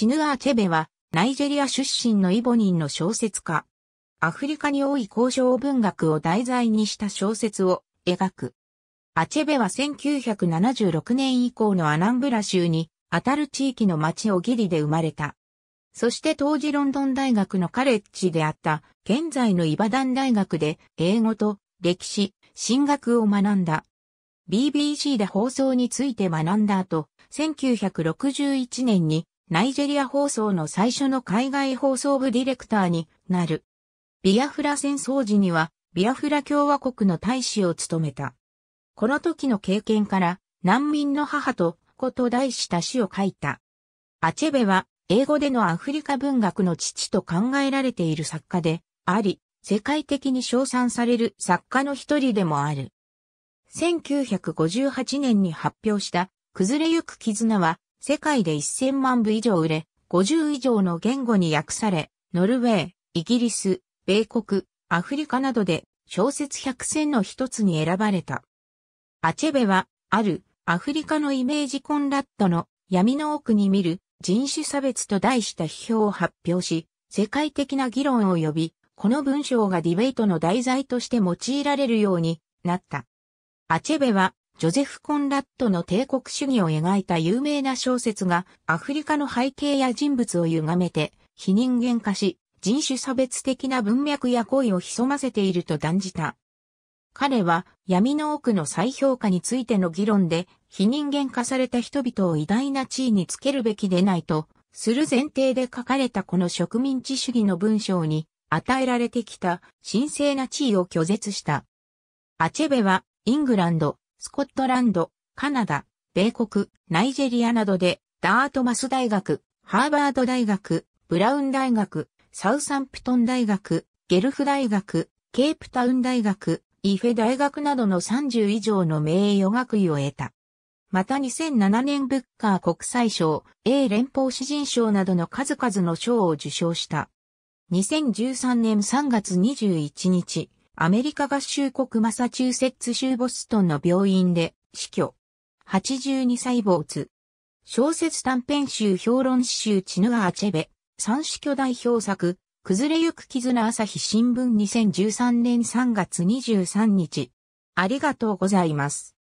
チヌアーチェベは、ナイジェリア出身のイボニンの小説家。アフリカに多い交渉文学を題材にした小説を描く。アチェベは1976年以降のアナンブラ州に当たる地域の町オギリで生まれた。そして当時ロンドン大学のカレッジであった現在のイバダン大学で英語と歴史、神学を学んだ。BBC で放送について学んだ後、1961年にナイジェリア放送の最初の海外放送部ディレクターになる。ビアフラ戦争時にはビアフラ共和国の大使を務めた。この時の経験から難民の母と子と題した詩を書いた。アチェベは英語でのアフリカ文学の父と考えられている作家であり、世界的に称賛される作家の一人でもある。1958年に発表した崩れゆく絆は世界で1000万部以上売れ、50以上の言語に訳され、ノルウェー、イギリス、米国、アフリカなどで小説百選の一つに選ばれた。アチェベは、あるアフリカのイメージコンラッドの闇の奥に見る人種差別と題した批評を発表し、世界的な議論を呼び、この文章がディベートの題材として用いられるようになった。アチェベは、ジョゼフ・コンラッドの帝国主義を描いた有名な小説が、アフリカの背景や人物を歪めて、非人間化し、人種差別的な文脈や恋を潜ませていると断じた。彼は闇の奥の再評価についての議論で非人間化された人々を偉大な地位につけるべきでないとする前提で書かれたこの植民地主義の文章に与えられてきた神聖な地位を拒絶した。アチェベはイングランド、スコットランド、カナダ、米国、ナイジェリアなどで、ダートマス大学、ハーバード大学、ブラウン大学、サウサンプトン大学、ゲルフ大学、ケープタウン大学、イフェ大学などの30以上の名誉学位を得た。また2007年ブッカー国際賞、A 連邦詩人賞などの数々の賞を受賞した。2013年3月21日、アメリカ合衆国マサチューセッツ州ボストンの病院で死去。82歳没。小説短編集評論詩集チヌアアチェベ。三死去代表作。崩れゆく絆朝日新聞2013年3月23日。ありがとうございます。